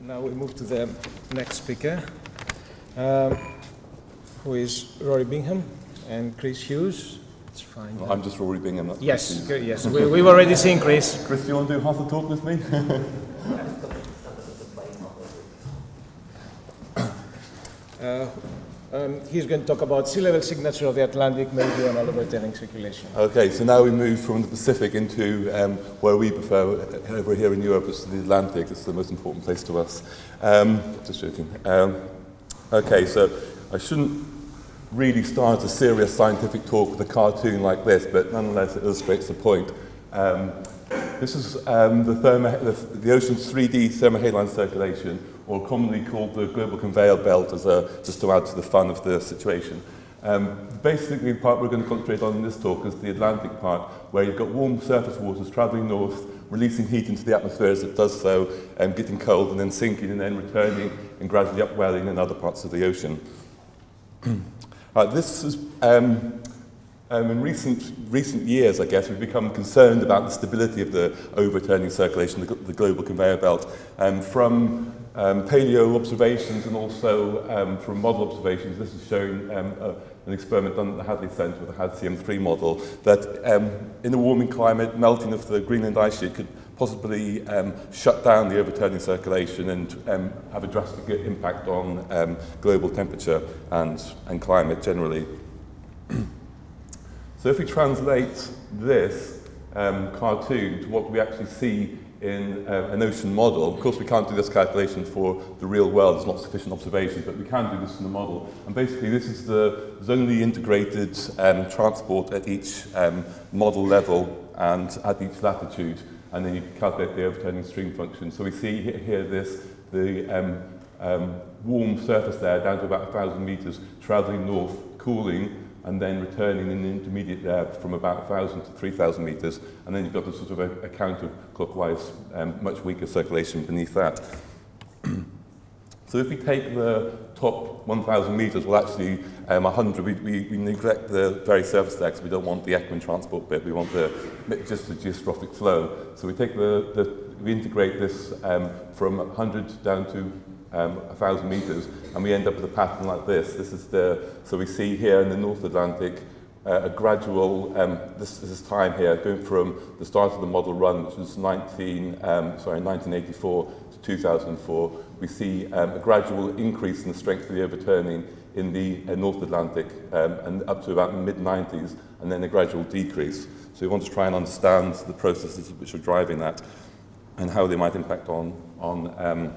now we move to the next speaker, um, who is Rory Bingham and Chris Hughes. It's fine. Well, I'm just Rory Bingham. Yes, good, yes. We, we've already seen Chris. Chris, do you want to do half the talk with me? Uh, um, he's going to talk about sea level signature of the Atlantic meridional overturning circulation. okay, so now we move from the Pacific into um, where we prefer over here in Europe, it's the Atlantic. It's the most important place to us. Um, just joking. Um, okay, so I shouldn't really start a serious scientific talk with a cartoon like this, but nonetheless it illustrates the point. This is um, the, thermo, the, the ocean's 3D thermohaline circulation, or commonly called the global conveyor belt, as a, just to add to the fun of the situation. Um, basically, the part we're going to concentrate on in this talk is the Atlantic part, where you've got warm surface waters travelling north, releasing heat into the atmosphere as it does so, um, getting cold and then sinking and then returning and gradually upwelling in other parts of the ocean. uh, this is um, Um, in recent, recent years, I guess, we've become concerned about the stability of the overturning circulation, the, the global conveyor belt, um, from um, paleo observations and also um, from model observations. This has shown um, a, an experiment done at the Hadley Centre with the HadCM3 model that um, in a warming climate, melting of the Greenland ice sheet could possibly um, shut down the overturning circulation and um, have a drastic impact on um, global temperature and, and climate generally. So if we translate this um, cartoon to what we actually see in uh, an ocean model, of course we can't do this calculation for the real world, there's not sufficient observations, but we can do this in the model. And basically this is the zonally integrated um, transport at each um, model level and at each latitude, and then you calculate the overturning stream function. So we see here this, the um, um, warm surface there down to about 1,000 meters, traveling north, cooling, and then returning in the intermediate there from about 1,000 to 3,000 metres, and then you've got a sort of a, a counter-clockwise, um, much weaker circulation beneath that. so if we take the top 1,000 metres, well actually um, 100, we, we, we neglect the very surface there because we don't want the Ekman transport bit, we want the, just the geostrophic flow. So we take the, the we integrate this um, from 100 down to um, 1,000 metres, and we end up with a pattern like this. This is the, so we see here in the North Atlantic uh, a gradual, um, this, this is time here, going from the start of the model run, which was 19, um, sorry, 1984 to 2004, we see um, a gradual increase in the strength of the overturning in the uh, North Atlantic um, and up to about the mid-90s, and then a gradual decrease. So we want to try and understand the processes which are driving that and how they might impact on, on um,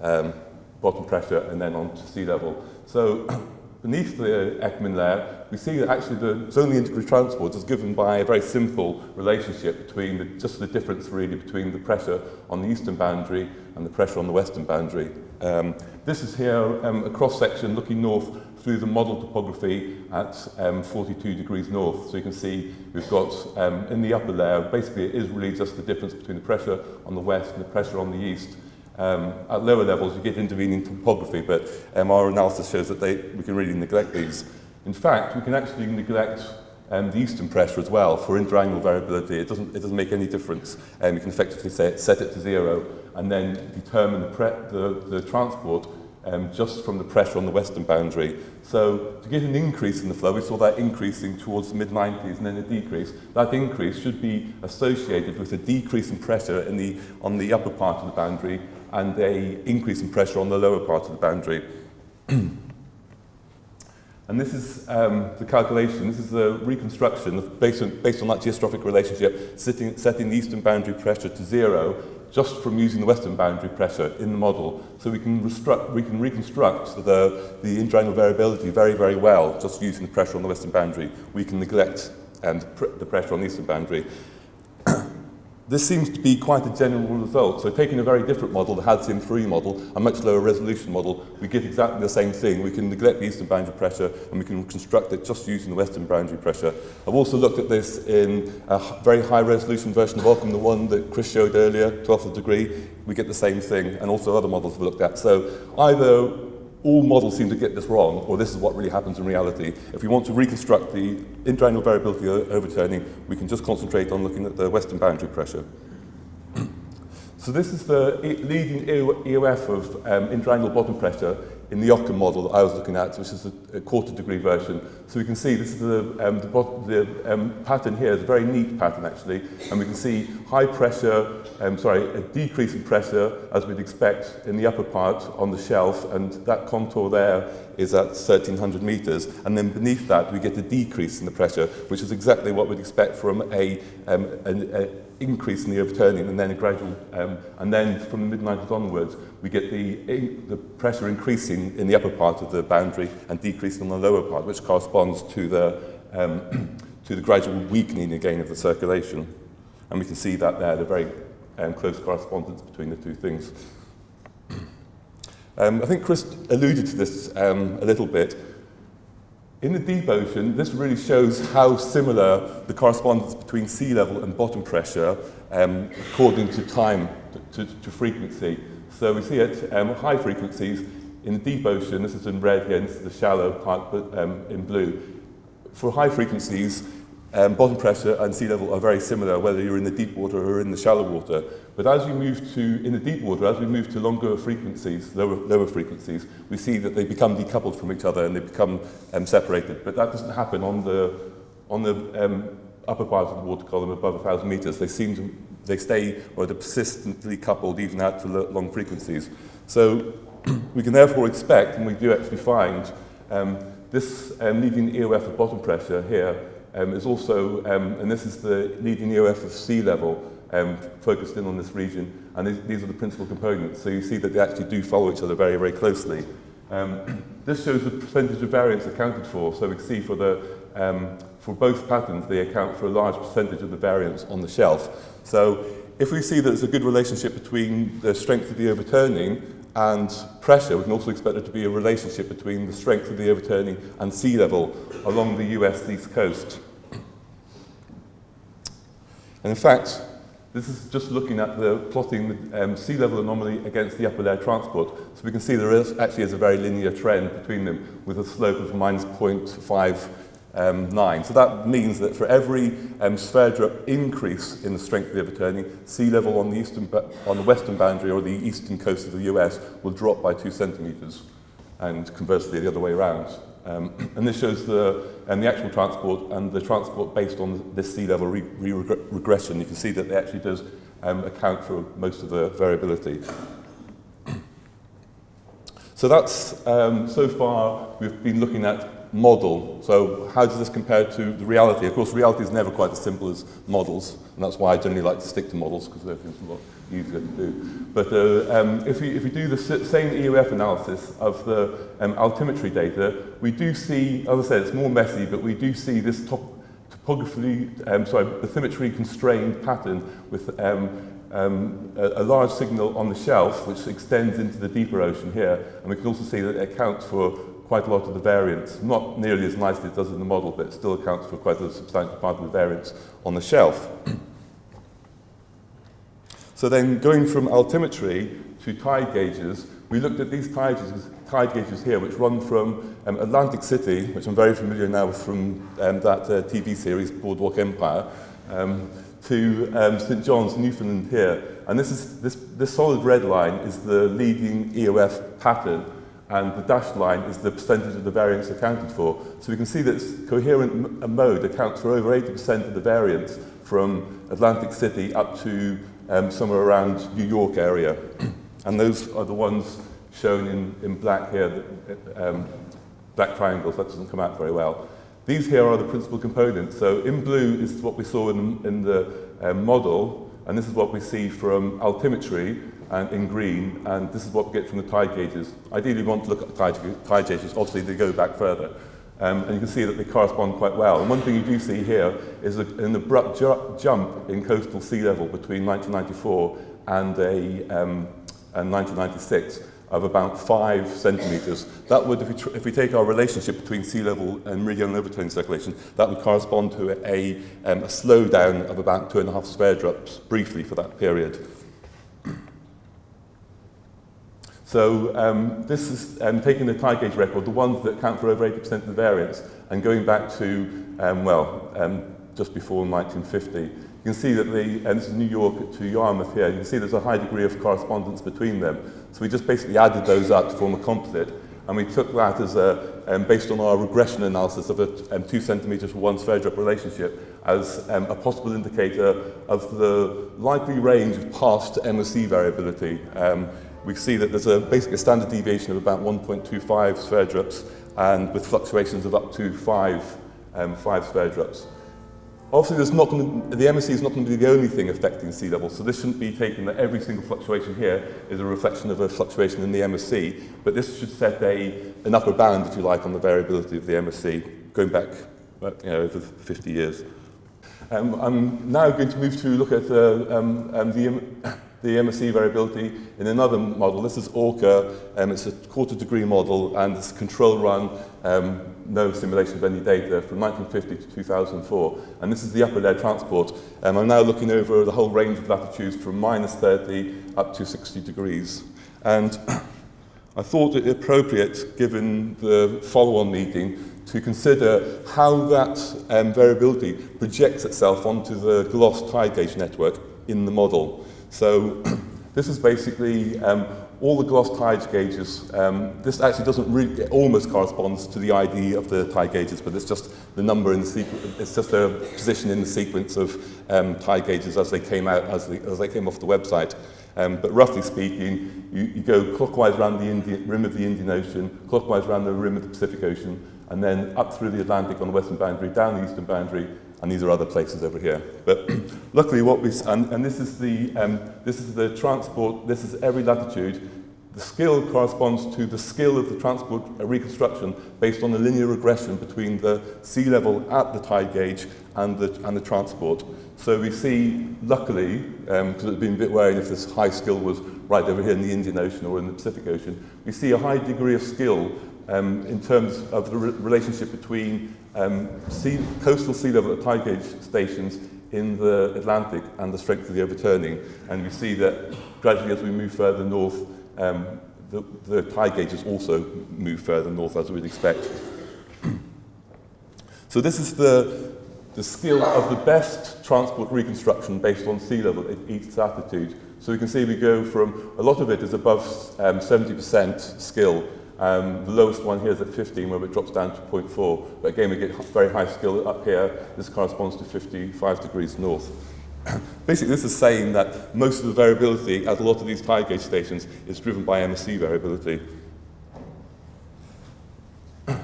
um, bottom pressure and then on to sea level. So beneath the Ekman layer, we see that actually the zonally integrated transport is given by a very simple relationship between the, just the difference really between the pressure on the eastern boundary and the pressure on the western boundary. Um, this is here um, a cross-section looking north through the model topography at um, 42 degrees north. So you can see we've got um, in the upper layer, basically it is really just the difference between the pressure on the west and the pressure on the east. Um, at lower levels, you get intervening topography, but um, our analysis shows that they, we can really neglect these. In fact, we can actually neglect um, the eastern pressure as well for interannual variability. It doesn't, it doesn't make any difference. Um, you can effectively say, set it to zero and then determine the, pre the, the transport um, just from the pressure on the western boundary. So to get an increase in the flow, we saw that increasing towards the mid-90s and then a decrease. That increase should be associated with a decrease in pressure in the, on the upper part of the boundary and a increase in pressure on the lower part of the boundary. and this is um, the calculation, this is the reconstruction of, based, on, based on that geostrophic relationship, sitting, setting the eastern boundary pressure to zero just from using the western boundary pressure in the model. So we can, we can reconstruct the, the interannual variability very, very well just using the pressure on the western boundary. We can neglect and pr the pressure on the eastern boundary. This seems to be quite a general result. So taking a very different model, the HADSIM-3 model, a much lower resolution model, we get exactly the same thing. We can neglect the eastern boundary pressure and we can construct it just using the western boundary pressure. I've also looked at this in a very high resolution version of Ockham, the one that Chris showed earlier, 12th of degree. We get the same thing and also other models we've looked at. So either all models seem to get this wrong, or this is what really happens in reality. If we want to reconstruct the interannual variability overturning, we can just concentrate on looking at the western boundary pressure. So this is the leading EOF of um, intraannual bottom pressure in the Occam model that I was looking at, which is a quarter degree version. So we can see this is the, um, the, the um, pattern here is a very neat pattern actually, and we can see high pressure, um, sorry, a decrease in pressure as we'd expect in the upper part on the shelf, and that contour there is at 1300 meters, and then beneath that we get a decrease in the pressure, which is exactly what we'd expect from a, um, a, a increase in the overturning and then a gradual, um, and then from the mid-90s onwards, we get the, the pressure increasing in the upper part of the boundary and decreasing on the lower part, which corresponds to the, um, to the gradual weakening again of the circulation. And we can see that there, the very um, close correspondence between the two things. Um, I think Chris alluded to this um, a little bit, In the deep ocean, this really shows how similar the correspondence between sea level and bottom pressure um, according to time, to, to, to frequency. So we see at um, high frequencies in the deep ocean, this is in red here, this is the shallow part but, um, in blue. For high frequencies, um, bottom pressure and sea level are very similar, whether you're in the deep water or in the shallow water. But as we move to, in the deep water, as we move to longer frequencies, lower, lower frequencies, we see that they become decoupled from each other and they become um, separated. But that doesn't happen on the, on the um, upper part of the water column above 1,000 meters. They seem to, they stay, or they're persistently coupled even out to long frequencies. So we can therefore expect, and we do actually find, um, this um, leading EOF of bottom pressure here um, is also, um, and this is the leading EOF of sea level, um, focused in on this region, and these, these are the principal components. So you see that they actually do follow each other very, very closely. Um, this shows the percentage of variance accounted for. So we can see for, the, um, for both patterns, they account for a large percentage of the variance on the shelf. So if we see that there's a good relationship between the strength of the overturning and pressure, we can also expect there to be a relationship between the strength of the overturning and sea level along the US east coast. And in fact, this is just looking at the plotting the um, sea level anomaly against the upper layer transport. So we can see there is actually is a very linear trend between them with a slope of minus 0.5 um, 9. So that means that for every um, Sverdrup increase in the strength of the overturning, sea level on the, eastern, on the western boundary or the eastern coast of the US will drop by two centimetres, and conversely the other way around. Um, and this shows the, um, the actual transport and the transport based on this sea level re re regression. You can see that it actually does um, account for most of the variability. So that's, um, so far, we've been looking at model. So how does this compare to the reality? Of course, reality is never quite as simple as models, and that's why I generally like to stick to models, because they're a lot easier to do. But uh, um, if, we, if we do the same EOF analysis of the um, altimetry data, we do see, as I said, it's more messy, but we do see this top, topographically, um, sorry, bathymetry constrained pattern with um, um, a, a large signal on the shelf, which extends into the deeper ocean here. And we can also see that it accounts for quite a lot of the variance, not nearly as nicely as it does in the model, but it still accounts for quite a substantial part of the variance on the shelf. so then going from altimetry to tide gauges, we looked at these tide gauges, tide gauges here, which run from um, Atlantic City, which I'm very familiar now with from um, that uh, TV series, Boardwalk Empire, um, to um, St John's, Newfoundland here. And this, is, this, this solid red line is the leading EOF pattern and the dashed line is the percentage of the variance accounted for. So we can see that coherent mode accounts for over 80% of the variance from Atlantic City up to um, somewhere around New York area. and those are the ones shown in, in black here, the, um, black triangles, that doesn't come out very well. These here are the principal components. So in blue is what we saw in, in the um, model, and this is what we see from altimetry, and in green, and this is what we get from the tide gauges. Ideally, we want to look at tide, tide gauges. Obviously, they go back further. Um, and you can see that they correspond quite well. And one thing you do see here is a, an abrupt ju jump in coastal sea level between 1994 and, a, um, and 1996 of about five centimetres. That would, if we, if we take our relationship between sea level and meridian overturning circulation, that would correspond to a, um, a slowdown of about two and a half Sverdrups briefly for that period. So um, this is um, taking the tide gauge record, the ones that account for over 80% of the variance, and going back to, um, well, um, just before 1950. you can see that the, and this is New York to Yarmouth here, you can see there's a high degree of correspondence between them. So we just basically added those up to form a composite, and we took that as a, um, based on our regression analysis of a um, two centimetres for one Sverdrup relationship as um, a possible indicator of the likely range of past MOC variability. Um, we see that there's a basically a standard deviation of about 1.25 Sverdrups and with fluctuations of up to five, um, five Sverdrups. Obviously, there's not going to, the MOC is not going to be the only thing affecting sea level, so this shouldn't be taken that every single fluctuation here is a reflection of a fluctuation in the MOC, but this should set a, an upper bound, if you like, on the variability of the MOC, going back you know, over 50 years. Um, I'm now going to move to look at uh, um, um, the, the MOC variability in another model. This is ORCA, um, it's a quarter degree model, and it's a control run um, no simulation of any data from 1950 to 2004. And this is the upper layer transport. Um, I'm now looking over the whole range of latitudes from minus 30 up to 60 degrees. And I thought it appropriate, given the follow-on meeting, to consider how that um, variability projects itself onto the GLOSS tide gauge network in the model. So this is basically um, all the GLOSS tide gauges, um, this actually doesn't really, almost corresponds to the ID of the tide gauges, but it's just the number in the sequence, it's just a position in the sequence of um, tide gauges as they came out, as they, as they came off the website. Um, but roughly speaking, you, you go clockwise around the Indian, rim of the Indian Ocean, clockwise around the rim of the Pacific Ocean, and then up through the Atlantic on the western boundary, down the eastern boundary, and these are other places over here. But luckily what we, and, and this is the, um, this is the transport, this is every latitude, the skill corresponds to the skill of the transport reconstruction based on the linear regression between the sea level at the tide gauge and the, and the transport. So we see, luckily, because um, it's been a bit worrying if this high skill was right over here in the Indian Ocean or in the Pacific Ocean, we see a high degree of skill um, in terms of the re relationship between um, sea, coastal sea level at tide gauge stations in the Atlantic and the strength of the overturning. And we see that gradually as we move further north, um, the, the tide gauges also move further north as we'd expect. so this is the, the skill of the best transport reconstruction based on sea level at each altitude. So you can see we go from, a lot of it is above um, 70% skill Um, the lowest one here is at 15, where it drops down to 0.4. But again, we get very high skill up here. This corresponds to 55 degrees north. Basically, this is saying that most of the variability at a lot of these tide gauge stations is driven by MOC variability.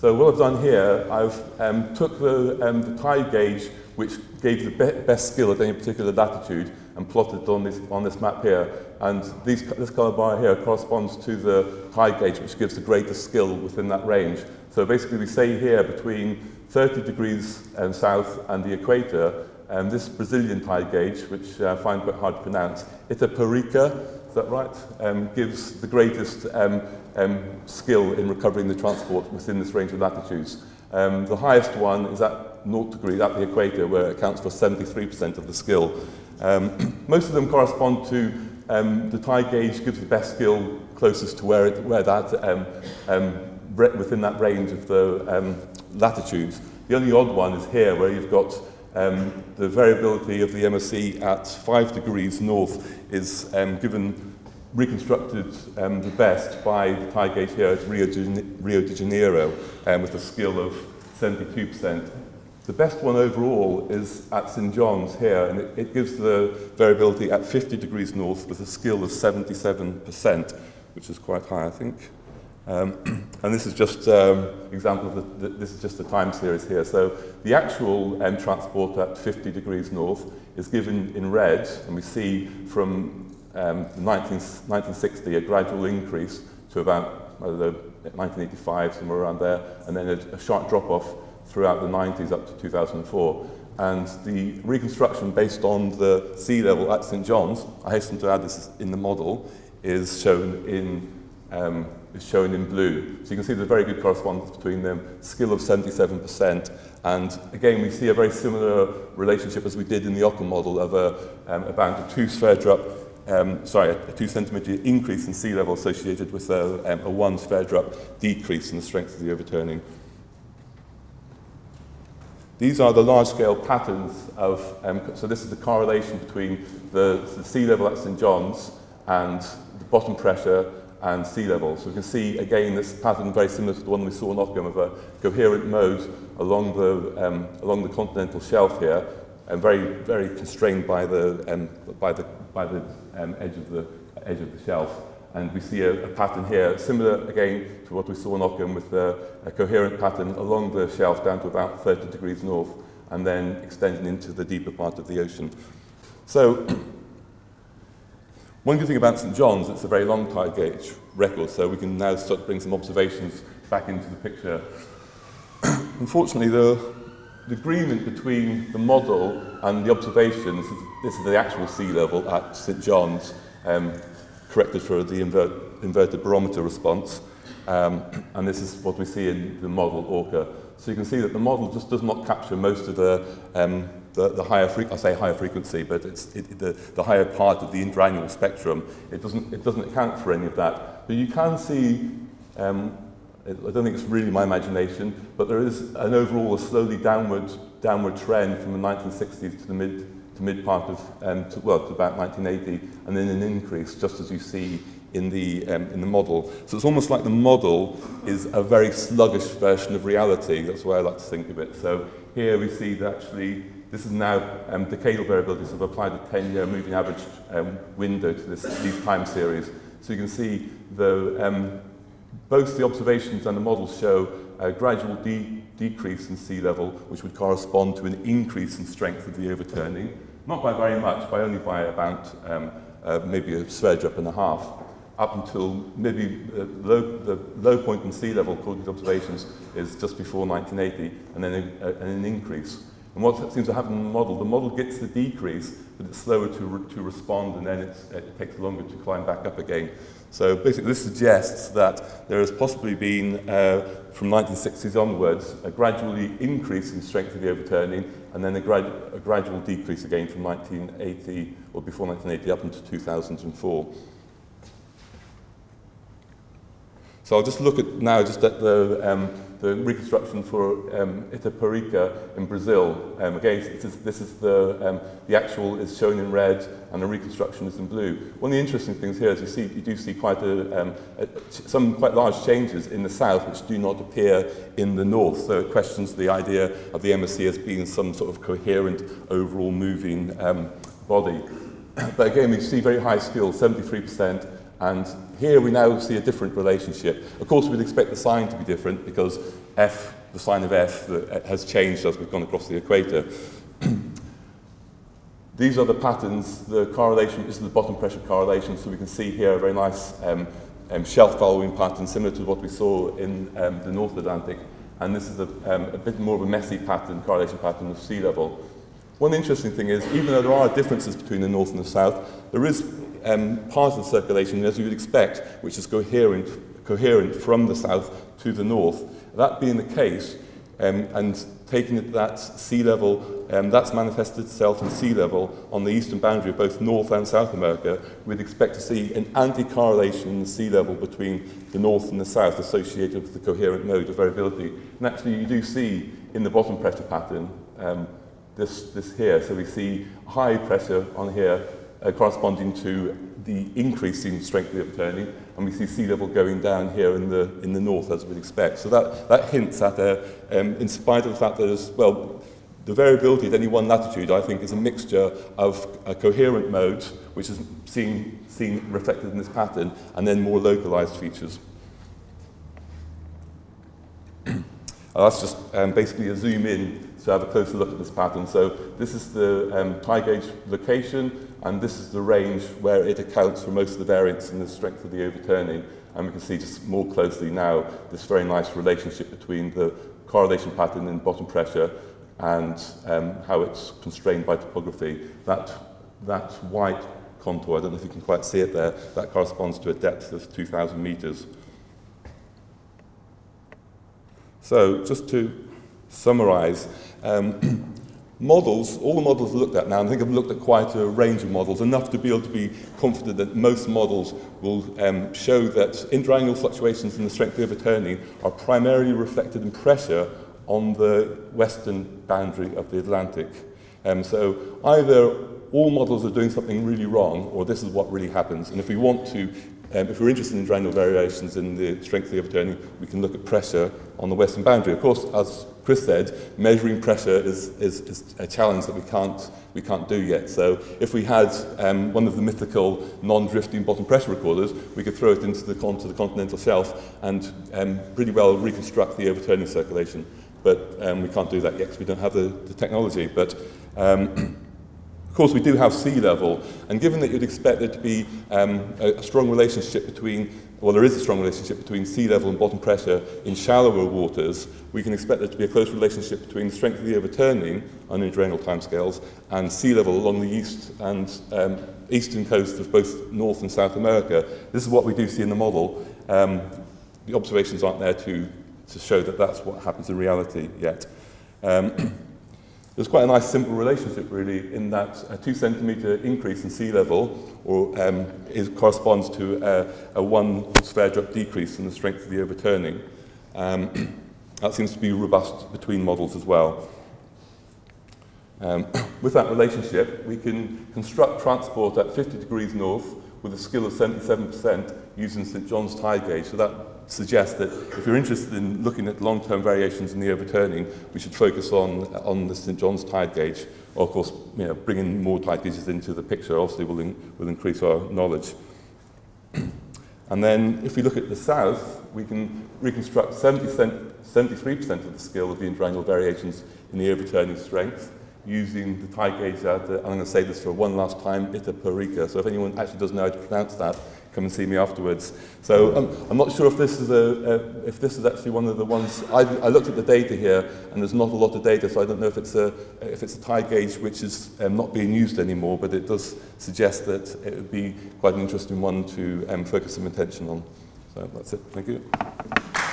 so what I've done here, I've um, took the, um, the tide gauge, which gave the be best skill at any particular latitude, and plotted on this, on this map here. And these, this colour bar here corresponds to the tide gauge, which gives the greatest skill within that range. So basically we say here between 30 degrees um, south and the equator, um, this Brazilian tide gauge, which I find quite hard to pronounce, Itaparica, is that right, um, gives the greatest um, um, skill in recovering the transport within this range of latitudes. Um, the highest one is at 0 degrees at the equator, where it accounts for 73% of the skill. Um, most of them correspond to um, the tide gauge gives the best skill closest to where, it, where that, um, um, within that range of the um, latitudes. The only odd one is here, where you've got um, the variability of the MOC at 5 degrees north is um, given reconstructed um, the best by the tide gauge here at Rio de, Rio de Janeiro um, with a skill of 72%. The best one overall is at St John's here, and it, it gives the variability at 50 degrees north with a skill of 77%, which is quite high, I think. Um, and this is just um, example of the, the, this is just the time series here. So the actual um, transport at 50 degrees north is given in red, and we see from um, 19, 1960 a gradual increase to about I don't know, 1985, somewhere around there, and then a, a sharp drop off throughout the 90s up to 2004. And the reconstruction based on the sea level at St John's, I hasten to add this in the model, is shown in, um, is shown in blue. So you can see there's a very good correspondence between them, skill of 77%, and again we see a very similar relationship as we did in the Occam model of a, um, about a two Sverdrup um, sorry, a, a two centimetre increase in sea level associated with a, um, a one Sverdrup decrease in the strength of the overturning. These are the large-scale patterns of, um, so this is the correlation between the, the sea level at St John's and the bottom pressure and sea level. So we can see again this pattern very similar to the one we saw in Occam of a coherent mode along the, um, along the continental shelf here and very, very constrained by the, um, by the, by the um, edge, of the, edge of the shelf. And we see a, a pattern here, similar again to what we saw in Occam with a, a coherent pattern along the shelf down to about 30 degrees north and then extending into the deeper part of the ocean. So one good thing about St John's, it's a very long tide gauge record, so we can now start to bring some observations back into the picture. Unfortunately, the, the agreement between the model and the observations, this is the actual sea level at St John's, um, corrected for the invert, inverted barometer response, um, and this is what we see in the model Orca. So you can see that the model just does not capture most of the um, the, the higher, I say higher frequency, but it's it, the, the higher part of the interannual spectrum. It doesn't, it doesn't account for any of that. But you can see, um, I don't think it's really my imagination, but there is an overall a slowly downward, downward trend from the 1960s to the mid, to mid part of, um, to, well, to about 1980, and then an increase, just as you see in the, um, in the model. So it's almost like the model is a very sluggish version of reality. That's the way I like to think of it. So here we see that actually this is now um, decadal variability, so I've applied a 10-year moving average um, window to this, these time series. So you can see the, um, both the observations and the models show a gradual de decrease in sea level, which would correspond to an increase in strength of the overturning. Not by very much, by only by about um, uh, maybe a Sverdrup and a half, up until maybe uh, low, the low point in sea level, according to observations, is just before 1980, and then a, a, an increase. And what seems to happen in the model, the model gets the decrease, but it's slower to, re to respond, and then it takes longer to climb back up again. So basically this suggests that there has possibly been, uh, from 1960s onwards, a gradually increase in strength of the overturning and then a, grad a gradual decrease again from 1980 or before 1980 up until 2004. So I'll just look at now just at the, um, the reconstruction for um, Itaparica in Brazil. Um, again, this is, this is the, um, the actual is shown in red and the reconstruction is in blue. One of the interesting things here is you, see, you do see quite a, um, a, some quite large changes in the south which do not appear in the north. So it questions the idea of the MSC as being some sort of coherent overall moving um, body. but again, we see very high skills, 73%, And here we now see a different relationship. Of course, we'd expect the sign to be different because F, the sign of F, has changed as we've gone across the equator. These are the patterns, the correlation, this is the bottom pressure correlation, so we can see here a very nice um, um, shelf following pattern similar to what we saw in um, the North Atlantic. And this is a, um, a bit more of a messy pattern, correlation pattern of sea level. One interesting thing is, even though there are differences between the North and the South, there is um, part of the circulation, as you would expect, which is coherent, coherent from the south to the north. That being the case, um, and taking it that sea level, um, that's manifested itself in sea level on the eastern boundary of both North and South America, we'd expect to see an anti-correlation in the sea level between the North and the South associated with the coherent mode of variability. And actually you do see in the bottom pressure pattern um, this, this here. So we see high pressure on here uh, corresponding to the increasing strength of the overturning, and we see sea level going down here in the, in the north, as we'd expect. So that, that hints at, a, um, in spite of the fact that there's, well, the variability at any one latitude, I think, is a mixture of a coherent mode, which is seen, seen reflected in this pattern, and then more localized features. that's just um, basically a zoom in to have a closer look at this pattern. So this is the um, tide gauge location, and this is the range where it accounts for most of the variance in the strength of the overturning. And we can see just more closely now this very nice relationship between the correlation pattern in bottom pressure and um, how it's constrained by topography. That, that white contour, I don't know if you can quite see it there, that corresponds to a depth of 2,000 meters. So just to summarize, um, models, all the models looked at now, I think I've looked at quite a range of models, enough to be able to be confident that most models will um, show that interannual fluctuations in the strength of overturning are primarily reflected in pressure on the western boundary of the Atlantic. Um, so either all models are doing something really wrong, or this is what really happens. And if we want to, um, if we're interested in triangle variations in the strength of the overturning, we can look at pressure on the western boundary. Of course, as Chris said, measuring pressure is, is, is a challenge that we can't, we can't do yet. So if we had um, one of the mythical non-drifting bottom pressure recorders, we could throw it into the, onto the continental shelf and um, pretty well reconstruct the overturning circulation. But um, we can't do that yet because we don't have the, the technology. But um, Of course, we do have sea level, and given that you'd expect there to be um, a, a strong relationship between, well, there is a strong relationship between sea level and bottom pressure in shallower waters, we can expect there to be a close relationship between the strength of the overturning on interdiurnal timescales and sea level along the east and um, eastern coast of both North and South America. This is what we do see in the model. Um, the observations aren't there to, to show that that's what happens in reality yet. Um, There's quite a nice simple relationship really in that a two centimetre increase in sea level or um, is, corresponds to a, a one Sverdrup decrease in the strength of the overturning. Um, that seems to be robust between models as well. Um, with that relationship, we can construct transport at 50 degrees north with a skill of 77% using St John's tide gauge. So that suggest that if you're interested in looking at long-term variations in the overturning, we should focus on, on the St John's tide gauge. Or of course, you know, bringing more tide gauges into the picture obviously will, in, will increase our knowledge. and then if we look at the south, we can reconstruct 70 73% of the scale of the intertriangle variations in the overturning strength using the tide gauge at, the, I'm going to say this for one last time, Itaparica. So if anyone actually doesn't know how to pronounce that, come and see me afterwards. So um, I'm not sure if this is a, if this is actually one of the ones. I, I looked at the data here, and there's not a lot of data, so I don't know if it's a if it's a tide gauge which is um, not being used anymore. But it does suggest that it would be quite an interesting one to um, focus some attention on. So that's it. Thank you.